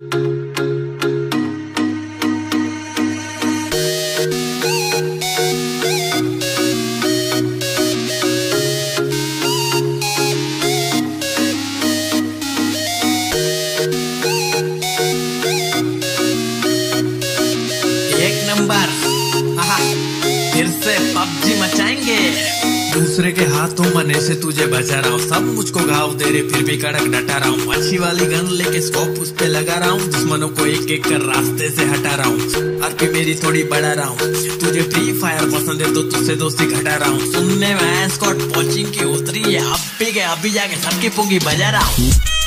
एक दूसरे के हाथों मने से तुझे बचा रहा हूँ। सब मुझको घाव दे रहे, फिर भी कड़क डटा रहा हूँ। अच्छी वाली गन लेके स्कोप उस पे लगा रहा हूँ। दुश्मनों को एक एक कर रास्ते से हटा रहा हूँ। भी मेरी थोड़ी बढ़ा रहा हूँ। तुझे फ्री फायर पसंद है तो तुझसे दोस्ती घटा रहा हूँ। सुनने में स्कॉट पॉचिंग की उतरी है। अब भी गए, अभी जाके सबकी पुंगी बजा रहा हूँ।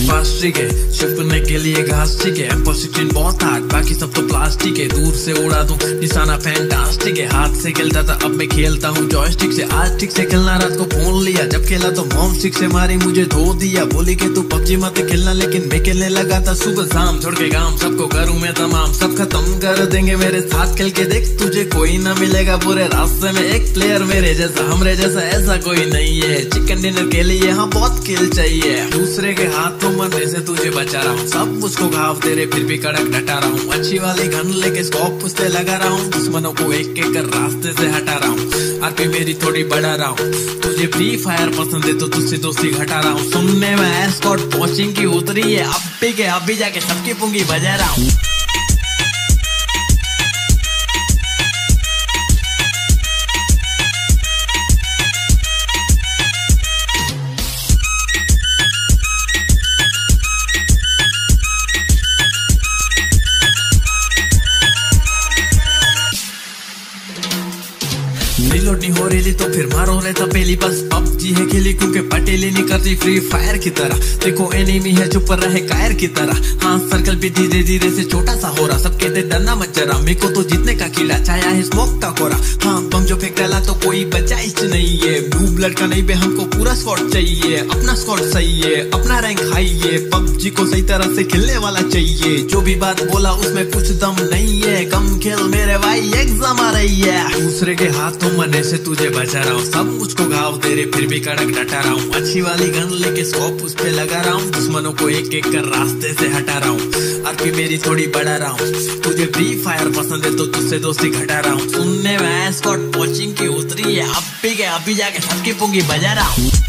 पास ठीक है छिपने के लिए घास ठीक है एम्पोसिटिन बहुत हार्ड बाकी सब तो प्लास्टिक है। दूर से उड़ा दूँ, निशाना फैंटास्टिक है। हाथ से खेलता था, अब मैं खेलता हूँ जॉयस्टिक से। आज ठीक से खेलना रात को फ़ोन लिया। जब खेला तो मॉम स्टिक से मारी, मुझे धो दिया। बोली कि तू पबजी मत खेलना, लेकिन मैं खेलने लगा था। सुबह शाम छोड़ के काम सबको करूँ मैं तमाम। सब खत्म कर देंगे मेरे साथ खेल के। देख तुझे कोई ना मिलेगा पूरे रास्ते में। एक प्लेयर मेरे जैसा, हमरे जैसा, ऐसा कोई नहीं है। चिकन डिनर के लिए यहाँ बहुत खेल चाहिए। दूसरे के हाथों मरने से तुझे बचा रहा हूँ। सब मुझको घाव तेरे फिर भी कड़क डटा रहा हूँ। अच्छी वाली घन लेके स्कॉप उससे लगा रहा हूँ। दुश्मनों को एक एक कर रास्ते से हटा रहा हूँ। आरपी मेरी थोड़ी बढ़ा रहा हूँ। तुझे फ्री फायर पसंद है तो तुझसे दोस्ती घटा रहा हूँ। सुनने में एस्कॉट पहुंचिंग की उतरी है। अब भी के, अभी जाके सबकी पुंगी बजा रहा हूँ। नहीं हो रही तो फिर मारो रहता पहली बस। पबजी है खेली क्योंकि पटेली नहीं करती फ्री फायर की तरह। देखो एनिमी है चुप रहे कायर की तरह। हाँ सर्कल भी धीरे धीरे से छोटा सा हो रहा। सब कहते डरना मत जरा, मेरे को तो जीतने का कीड़ा छाया है स्मोक का कोरा। हाँ बम जो फेंक डाला तो कोई बचा इच नहीं है। ब्लू ब्लड का नहीं बे हमको पूरा स्कॉट चाहिए। अपना स्कॉट सही है, अपना रैंक हाई है। पबजी को सही तरह से खेलने वाला चाहिए। जो भी बात बोला उसमें कुछ दम नहीं है। कम खेल मेरे भाई एग्ज़ाम आ रही है। दूसरे के हाथों मने से तुझे बचा रहा हूँ। सब मुझको घाव दे रहे फिर भी कड़क डटा रहा हूँ। अच्छी वाली गन लेके स्कोप उस पे लगा रहा हूँ। दुश्मनों को एक एक कर रास्ते से हटा रहा हूँ। भी मेरी थोड़ी बढ़ा रहा हूँ। तुझे फ्री फायर पसंद है तो तुझसे दोस्ती घटा रहा हूँ। सुनने में स्कॉट पोचिंग की उतरी है। अब भी अभी जाके सबकी पुंगी बजा रहा हूँ।